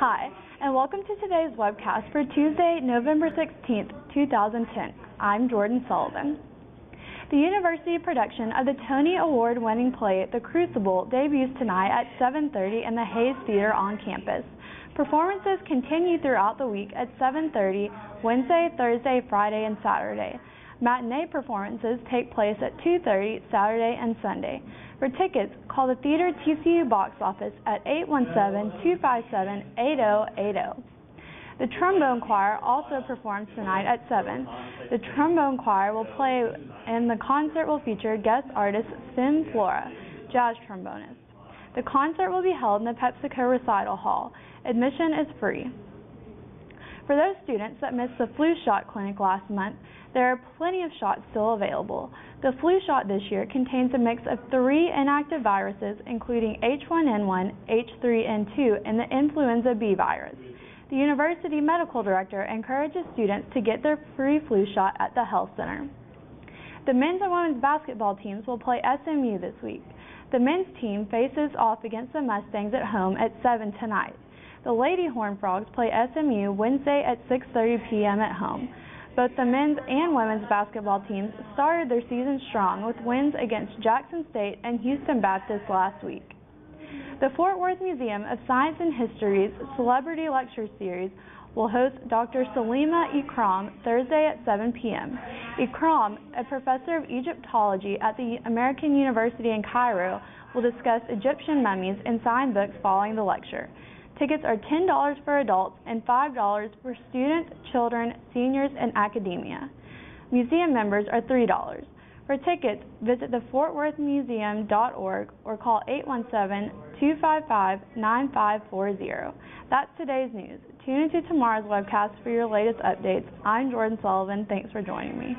Hi, and welcome to today's webcast for Tuesday, November 16th, 2010. I'm Jordan Sullivan. The University production of the Tony Award-winning play The Crucible debuts tonight at 7.30 in the Hayes Theater on campus. Performances continue throughout the week at 7.30 Wednesday, Thursday, Friday, and Saturday. Matinee performances take place at 2.30 Saturday and Sunday. For tickets, call the Theater TCU box office at 817-257-8080. The trombone choir also performs tonight at 7. The trombone choir will play and the concert will feature guest artist Sim Flora, jazz trombonist. The concert will be held in the PepsiCo Recital Hall. Admission is free. For those students that missed the flu shot clinic last month, there are plenty of shots still available. The flu shot this year contains a mix of three inactive viruses, including H1N1, H3N2, and the influenza B virus. The university medical director encourages students to get their free flu shot at the health center. The men's and women's basketball teams will play SMU this week. The men's team faces off against the Mustangs at home at 7 tonight. The Lady Horned Frogs play SMU Wednesday at 6:30 p.m. at home. Both the men's and women's basketball teams started their season strong with wins against Jackson State and Houston Baptist last week. The Fort Worth Museum of Science and History's Celebrity Lecture Series will host Dr. Salima Ikram Thursday at 7 p.m. Ikram, a professor of Egyptology at the American University in Cairo, will discuss Egyptian mummies and sign books following the lecture. Tickets are $10 for adults and $5 for students, children, seniors, and academia. Museum members are $3. For tickets, visit thefortworthmuseum.org or call 817-255-9540. That's today's news. Tune into tomorrow's webcast for your latest updates. I'm Jordan Sullivan. Thanks for joining me.